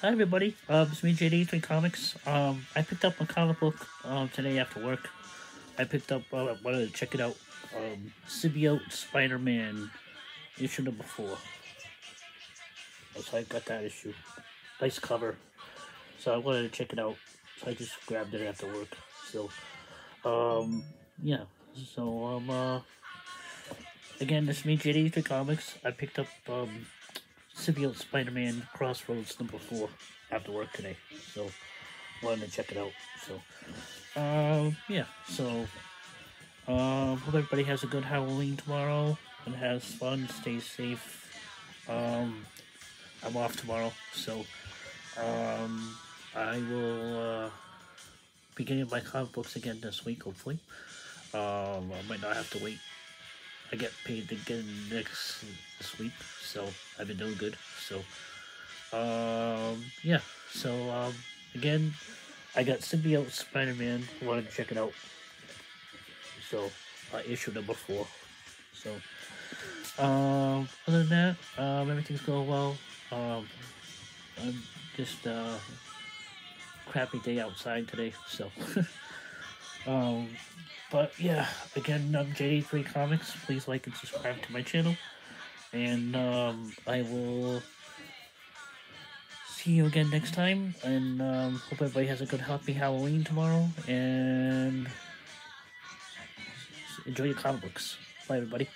Hi everybody, um, it's me JD3 Comics. Um, I picked up a comic book um, today after work. I picked up, uh, wanted to check it out, um, Symbiote Spider-Man, issue number four. That's So I got that issue. Nice cover. So I wanted to check it out. So I just grabbed it after work. So, um, yeah. So, um, uh, again, this is me, JD3 Comics. I picked up, um, Symbiote Spider-Man Crossroads number four after work today. So wanted to check it out. So um yeah, so um hope everybody has a good Halloween tomorrow and has fun, stay safe. Um I'm off tomorrow, so um I will uh be getting my comic books again this week, hopefully. Um I might not have to wait I get paid again next this week, so I've been doing good. So, um, yeah. So, um, again, I got Symbiote Spider-Man. Wanted to check it out. So, uh, issue number four. So, um, other than that, um, everything's going well. Um, I'm just uh, crappy day outside today, so. um, but yeah, again, I'm JD3 Comics. Please like and subscribe to my channel. And um, I will see you again next time. And um, hope everybody has a good, happy Halloween tomorrow. And enjoy your comic books. Bye, everybody.